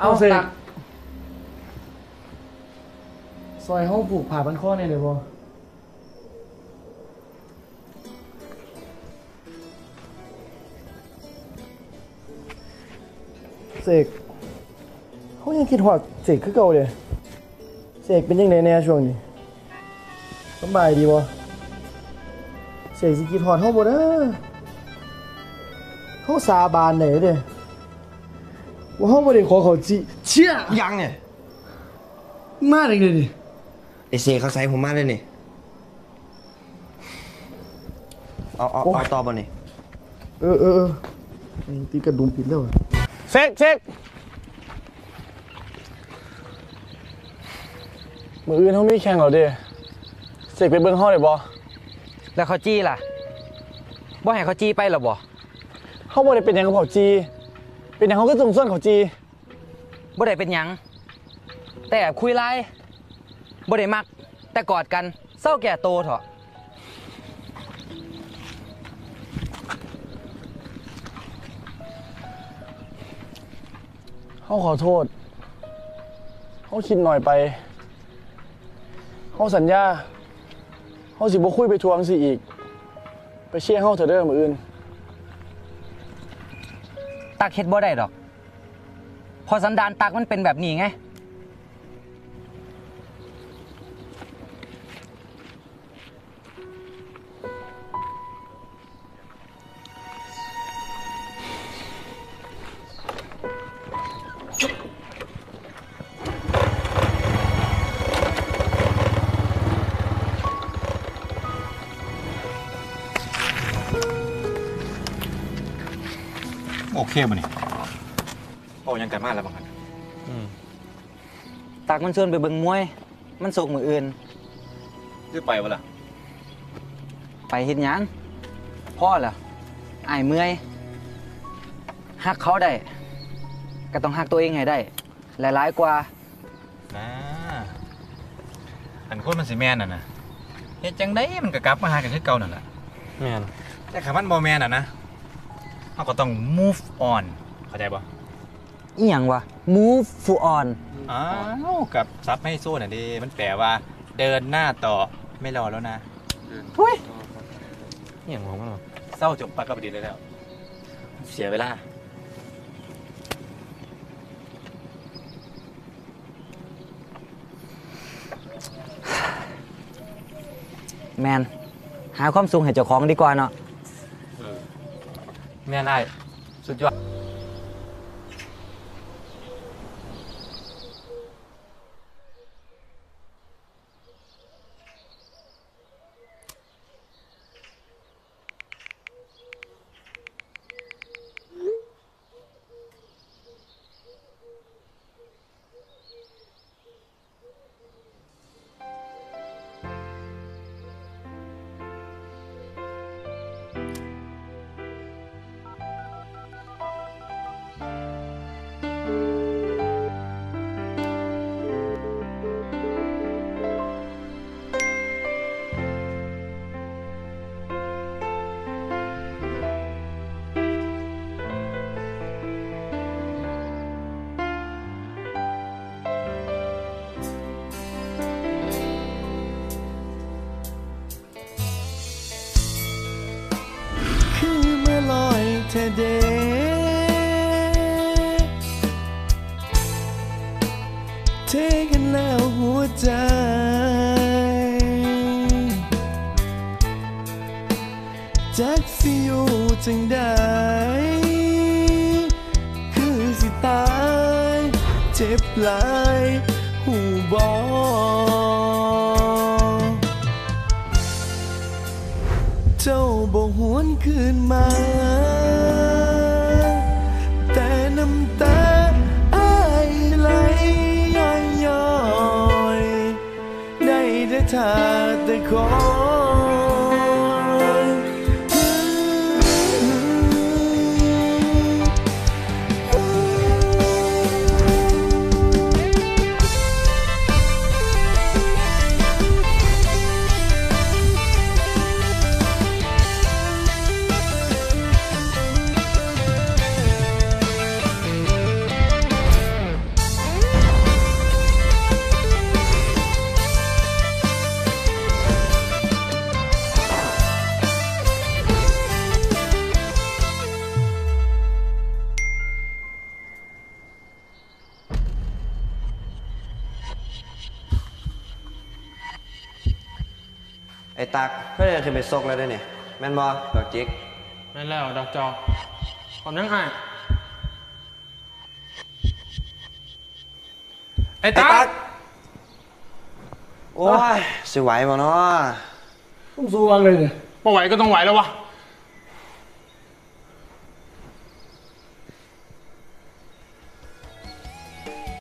เอาเสก ตักซอยห้องผูกผ่าพันข้อเนี่ยเดี๋ยวบอเสกเขายังคิดหอดเสกคือเก่าเลยเสกเป็นยังไงแน่ช่วงนี้สำบายดีบ่เสกสิคิดหอดเขาบ่เด้อเขาสาบานไหนเด้ว่าเขาบ่ได้ขอเขาจีเชี่ยยังเนี่ยมาได้เลยดิไอเซเขาใส่ผมมาเลยนี่เอาเอาโอ้ยเอาต่อบ่นี่เออเออเออตีกระดุมปิดแล้วอะเช็คเช็คมืออื่นเขามีแข่งเหรอเด้เสกไปเบิ้งห้องเลยบอแล้วเขาจี้ล่ะบ่ให้เขาจี้ไปหรอบ่เขาบ่ได้เป็นหยังกับเขาจี เป็นหยังเขาก็จงส่วนเขาจีบ่ได้เป็นหยัง แต่แอบคุยไลน์บ่ได้มัก แต่กอดกันเศร้าแก่โตเถอะเขาขอโทษเขาคิดหน่อยไปเขาสัญญาเขาสิบ่คุยไปทวงสิอีก ไปเชี่ยร์เขาเถอะเด้อมืออื่น ตักเฮ็ดบ่ได้ดอก พอสันดานตักมันเป็นแบบนี้ไง โอเคบ่นี่โอ้ยังกันมาแล้วบางกันตักมันชวนไปเบิ่งมวย มันโศกมืออื่นคือไปวะล่ะ ไปเฮ็ดหยังพ่อเหรออายเมื่อยฮักเขาได้ ก็ต้องฮักตัวเองให้ได้ หลายๆกว่านะอันคนมันสิแม่นน่ะนะเฮ็ดจังไดมันก็กลับมาหากันคือเก่านั่นแหละแม่นแต่คำมันบ่แม่นน่ะนะ เฮาก็ต้อง move on เข้าใจบ่อีหยังวะ move on อ้าวกับซับให้โซ่น่ะดิมันแปลว่า เดินหน้าต่อไม่รอแล้วนะนี่อย่างของมันวะเศร้าจบปากกับดีเลยแล้ว เสียเวลา แมนหาความสุขให้เจ้าของดีกว่าเนาะ แม่นได้สุดยอด อยเธอเดเทกนแล้วหัวใจ จักสิอยู่จังใดคือสิตาย เจ็บหลายหูบอเจ้าบ่หวนคืนมา ได้แไอ้ตักเพื่อนจะไปซกแล้วได้เนี่ยแม่นบอดอกจิกแม่นแล้วดอกจอกพร้อมยังไงไอ้ตาโอ้ยสิไหวบ่เนาะต้องสู้วังเลยเนี่ย บ่ไหวก็ต้องไหวแล้ววะ